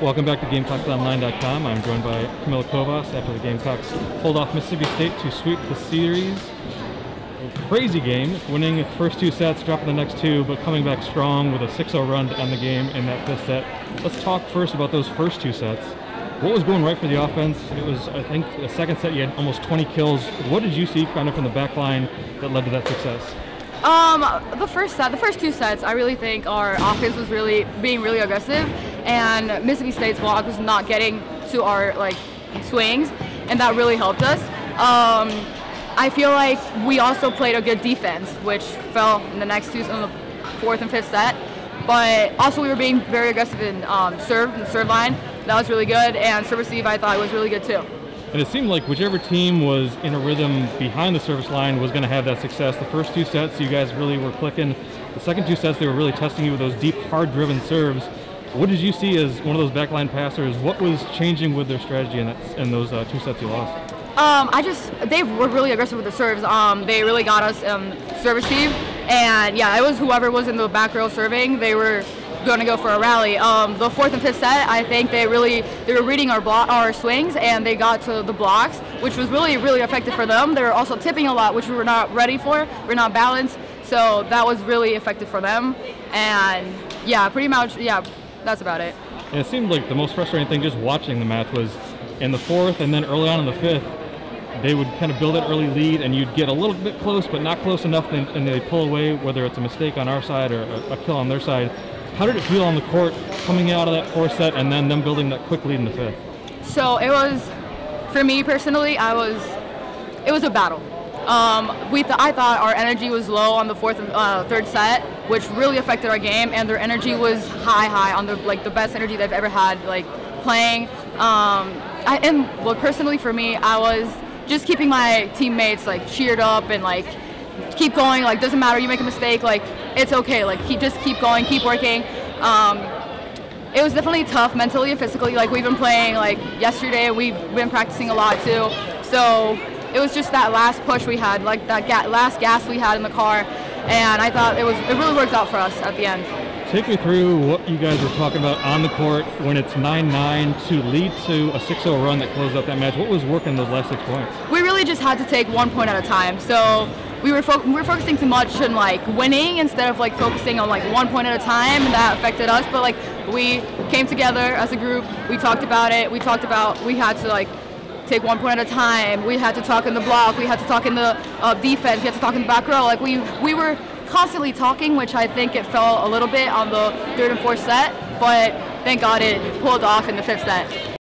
Welcome back to GamecocksOnline.com. I'm joined by Camila Covas after the Gamecocks pulled off Mississippi State to sweep the series. A crazy game, winning the first two sets, dropping the next two, but coming back strong with a 6-0 run to end the game in that fifth set. Let's talk first about those first two sets. What was going right for the offense? It was, I think, the second set you had almost 20 kills. What did you see kind of from the back line that led to that success? Um, the first set, the first two sets, I really think our offense was really being really aggressive, and Mississippi State's block was not getting to our like swings, and that really helped us. Um, I feel like we also played a good defense, which fell in the next two, in the fourth and fifth set. But also we were being very aggressive in um, serve, the serve line. That was really good, and serve receive I thought was really good too. And it seemed like whichever team was in a rhythm behind the service line was going to have that success. The first two sets, you guys really were clicking. The second two sets, they were really testing you with those deep, hard-driven serves. What did you see as one of those backline passers? What was changing with their strategy in, that, in those uh, two sets you lost? Um, I just they were really aggressive with the serves. Um, they really got us um, serve receive, and yeah, it was whoever was in the back row serving. They were going to go for a rally. Um, the fourth and fifth set, I think they really they were reading our our swings, and they got to the blocks, which was really really effective for them. They were also tipping a lot, which we were not ready for. We're not balanced, so that was really effective for them. And yeah, pretty much yeah, that's about it. And it seemed like the most frustrating thing just watching the match was in the fourth and then early on in the fifth. They would kind of build an early lead, and you'd get a little bit close, but not close enough, and they pull away, whether it's a mistake on our side or a kill on their side how did it feel on the court coming out of that fourth set and then them building that quick lead in the fifth? So it was, for me personally, I was, it was a battle. Um, we th I thought our energy was low on the fourth and uh, third set, which really affected our game, and their energy was high, high on the like the best energy they've ever had, like playing. Um, I, and well, personally for me, I was just keeping my teammates like cheered up and like keep going. Like doesn't matter, you make a mistake, like it's okay. Like keep just keep going, keep working. Um, it was definitely tough mentally and physically. Like we've been playing like yesterday, we've been practicing a lot too. So it was just that last push we had, like that ga last gas we had in the car, and I thought it was it really worked out for us at the end. Take me through what you guys were talking about on the court when it's 9-9 to lead to a 6-0 run that closed out that match. What was working those last six points? We really just had to take one point at a time. So we were we were focusing too much on like winning instead of like focusing on like one point at a time, and that affected us. But like we came together as a group, we talked about it. We talked about we had to like take one point at a time. We had to talk in the block. We had to talk in the uh, defense. We had to talk in the back row. Like we we were constantly talking, which I think it fell a little bit on the third and fourth set. But thank God it pulled off in the fifth set.